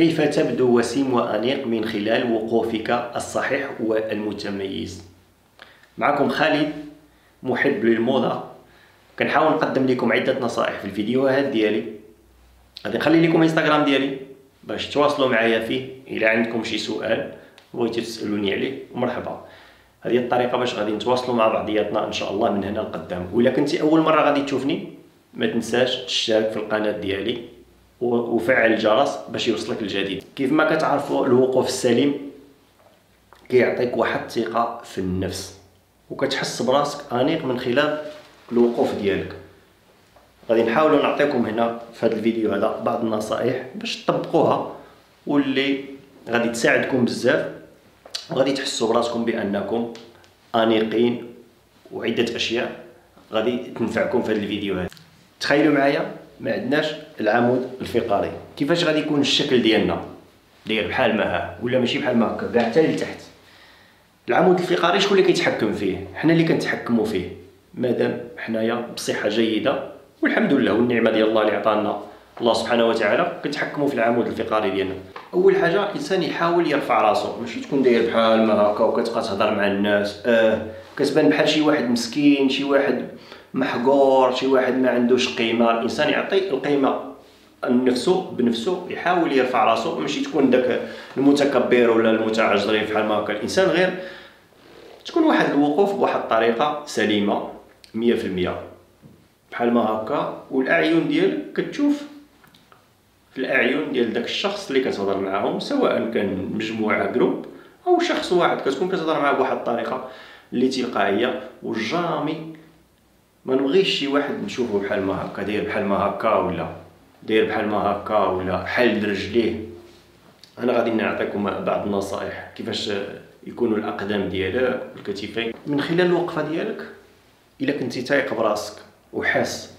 كيف تبدو وسيم وأنيق من خلال وقوفك الصحيح والمتميز؟ معكم خالد محب للموضة. كنحاول نقدم لكم عدة نصائح في الفيديوهات ديالي. غادي نخلي لكم انستغرام ديالي باش تواصلوا معايا فيه إلى عندكم شي سؤال بغيتو تسألوني عليه. مرحبا. هذه الطريقة باش غادي نتواصلوا مع بعضياتنا إن شاء الله من هنا لقدام ولا كنتي أول مرة غادي تشوفني ما تنساش تشترك في القناة ديالي. وفعل الجرس باش يوصلك الجديد. كيف ما كتعرفوا الوقوف السليم كيعطيك واحد الثقة في النفس. وكتحس براسك أنيق من خلال الوقوف ديالك. غادي نحاولوا نعطيكم هنا في هذا الفيديو هذا بعض النصائح باش تطبقوها واللي غادي تساعدكم بزاف. وغادي تحسوا براسكم بأنكم أنيقين وعدة أشياء غادي تنفعكم في هذا الفيديو هذا. تخيلوا معايا ما عندناش العمود الفقري. كيفاش غادي يكون الشكل ديالنا؟ داير بحال ما ولا ماشي بحال ما هكا كاع حتى لتحت. العمود الفقري شكون اللي كيتحكم فيه؟ حنا اللي كنتحكموا فيه. مادام حنايا بصحة جيدة والحمد لله والنعمة ديال الله اللي عطانا. الله سبحانه وتعالى كنتحكموا في العمود الفقري ديالنا. أول حاجة الإنسان يحاول يرفع راسو. ماشي تكون داير بحال ما هكا وكتبقى تهضر مع الناس. آه كتبان بحال شي واحد مسكين شي واحد محقور شي واحد ما عندوش قيمة. الإنسان يعطي القيمة نفسه بنفسه يحاول يرفع راسو. ماشي تكون داك المتكبر ولا المتعجرين بحال ما هكا. الإنسان غير تكون واحد الوقوف بواحد الطريقة سليمة 100% بحال ما هكا والأعين ديالك كتشوف الاعين ديال داك الشخص اللي كتهضر معاهم سواء كان مجموعة جروب أو شخص واحد. كتكون كتهضر معاه بواحد الطريقة اللي تلقائية وجامي. ما نبغيش شي واحد نشوفه بحال ما هكا داير بحال ما هكا ولا داير بحال ما هكا ولا حل رجليه. أنا غادي نعطيكم بعض النصائح كيفاش يكونوا الأقدام ديالك والكتفين. من خلال الوقفة ديالك إلا كنتي تايق براسك وحاس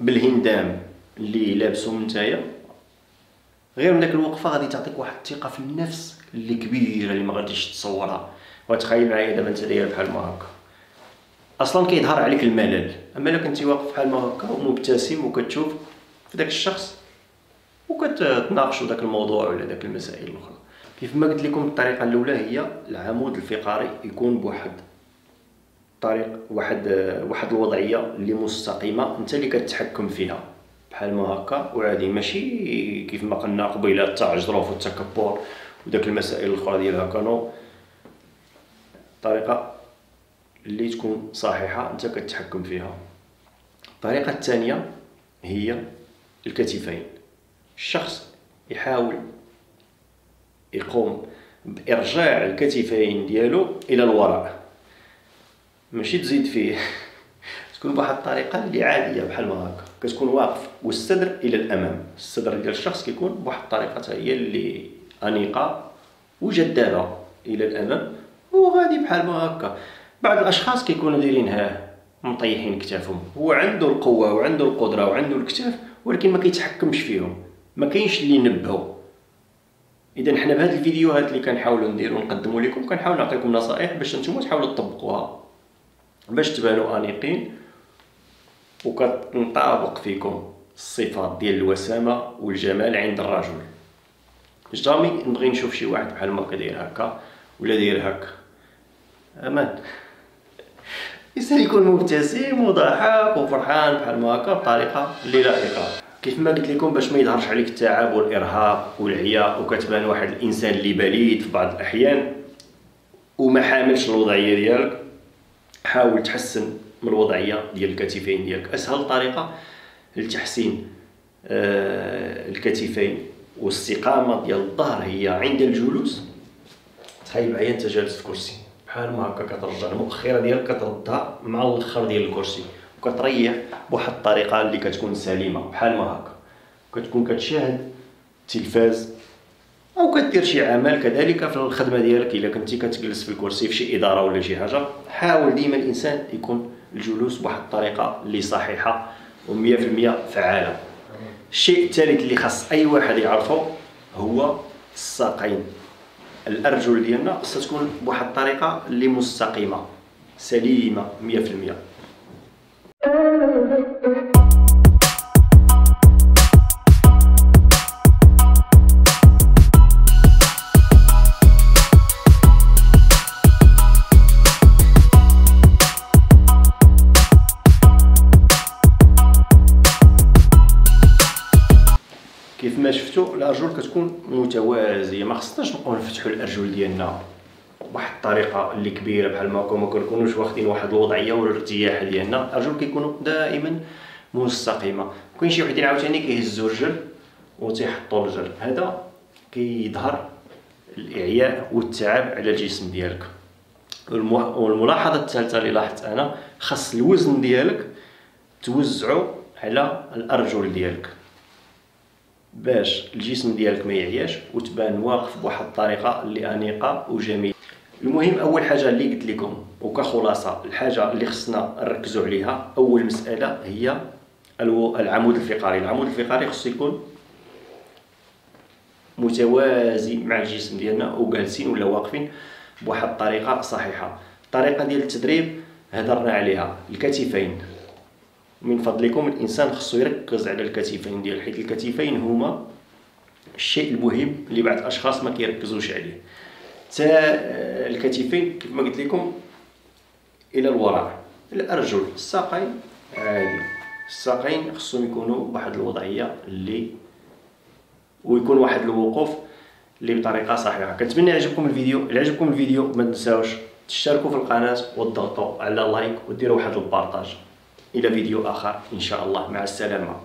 بالهندام اللي لابسو نتايا. غير من داك الوقفة غادي تعطيك واحد الثقة في النفس اللي كبيرة اللي ما غاديش تصورها. وتخيل معايا دابا انت داير بحال ما هكا. أصلا كيظهر عليك الملل. أما الا كنتي واقف بحال ما هكا ومبتسم وكتشوف في داك الشخص وكتناقشوا داك الموضوع ولا داك المسائل الأخرى. كيف ما قلت لكم الطريقة الأولى هي العمود الفقري يكون بواحد طريق واحد واحد الوضعية اللي مستقيمة أنت اللي كتحكم فيها. بحال ما هكا وعادي. ماشي كيف ما قلنا قبيلة التعجرف والتكبر وداك المسائل الأخرى ديال هكا نو. طريقة اللي تكون صحيحة أنت كتحكم فيها. الطريقة الثانية هي الكتفين. الشخص يحاول يقوم بإرجاع الكتفين ديالو إلى الوراء. ماشي تزيد فيه. تكون بواحد الطريقة اللي عادية بحال ما هكا. كتكون واقف والصدر إلى الأمام. الصدر ديال الشخص كيكون بواحد الطريقة هي اللي أنيقة وجذابة إلى الأمام. وغادي بحال ما هكا. بعض الأشخاص كيكونوا دايرينها مطيحين كتافهم. هو عنده القوة وعنده القدرة وعنده الكتاف ولكن ما كيتحكمش فيهم. ما كاينش اللي ينبهو. إذا حنا بهاد الفيديوهات اللي كنحاولوا نديرو نقدموا لكم كنحاول نعطيكم نصائح باش نتوما تحاولوا تطبقوها باش تبانوا أنيقين. وكتنطابق فيكم الصفات ديال الوسامة والجمال عند الرجل. جامي نبغي نشوف شي واحد بحال ما كدير هكا ولا داير هكا. أمان. الانسان يكون مبتسم وضحك وفرحان بحال ما هكا بطريقة اللي لائقة. كيف ما قلت لكم باش ما يظهرش عليك التعب والإرهاق والعياء وكتبان واحد الإنسان اللي بليد في بعض الأحيان وما حاملش الوضعية ديالك. حاول تحسن من الوضعية ديال الكتفين ديالك. أسهل طريقة لتحسين آه الكتفين والاستقامة ديال الظهر هي عند الجلوس. تخيل معايا أنت جالس في كرسي بحال ما هكا كترجع المؤخرة ديالك كتردها مع الأخر ديال الكرسي وكتريح بواحد الطريقة اللي كتكون سليمة بحال ما هكا. كتكون كتشاهد التلفاز أو كدير شي عمل كذلك في الخدمة ديالك. إلا كنتي كتجلس في الكرسي في شي إدارة ولا شي حاجة حاول ديما الإنسان يكون الجلوس بواحد الطريقة اللي صحيحة و100% فعالة. الشيء الثالث اللي خاص أي واحد يعرفه هو الساقين. الأرجل ديالنا خصها تكون بواحد الطريقة اللي مستقيمة سليمة 100% ما شفتوا الارجل كتكون متوازيه ما خصناش نبقاو نفتحوا الأرجل ديالنا. بواحد الطريقة اللي كبيرة بحال ما ما كنكونوش واخدين واحد الوضعية والارتياح ديالنا. الأرجل كيكونوا دائما مستقيمة. كاين شي وحدين عاوتاني كيهزوا الرجل وتيحطوا الرجل. هذا كيظهر الإعياء والتعب على الجسم ديالك. والملاحظة الثالثة اللي لاحظت أنا خاص الوزن ديالك توزعو على الأرجل ديالك. باش الجسم ديالك ما يعياش وتبان واقف بواحد الطريقة اللي أنيقة وجميله المهم أول حاجة اللي قلت لكم وكخلاصه الحاجة اللي خصنا نركزوا عليها أول مسألة هي العمود الفقري. العمود الفقري خصو يكون متوازي مع الجسم ديالنا وجالسين ولا واقفين بواحد الطريقة صحيحة. الطريقة ديال التدريب هضرنا عليها الكتفين. من فضلكم الإنسان خصو يركز على الكتفين ديال حيت الكتفين هما الشيء المهم اللي بعض الأشخاص ما كيركزوش عليه. تا الكتفين كيف ما قلت لكم إلى الوراء الأرجل. الساقين عادي. الساقين خصهم يكونوا بواحد الوضعية اللي ويكون واحد الوقوف اللي بطريقة صحيحة. كنتمنى يعجبكم الفيديو. إلا عجبكم الفيديو ما تنساوش تشتركوا في القناة وتضغطوا على لايك وديروا واحد البارطاج. إلى فيديو آخر. إن شاء الله. مع السلامة.